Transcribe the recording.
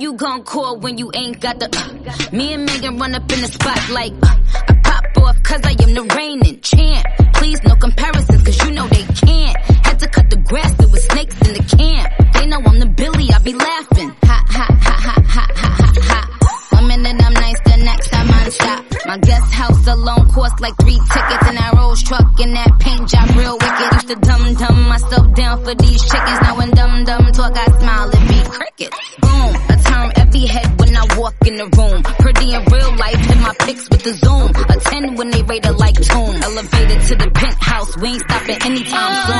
you gon' call when you ain't got the. Uh, me and Meghan run up in the spot like. Uh, I pop off cause I am the reigning champ. Please, no comparisons cause you know they can't. Had to cut the grass, there was snakes in the camp. They know I'm the Billy, I be laughing. Ha ha ha ha ha ha ha ha. One minute I'm nice, the next I'm stop. My guest house alone cost like three tickets and that Rolls truck and that paint job real wicked. Used to dumb dumb myself down for these chickens. Now when dumb dumb talk, I smile and be crickets. Walk in the room. Pretty in real life, in my pics with the zoom. A 10 when they rate it like tune. Elevated to the penthouse, we ain't stopping anytime soon.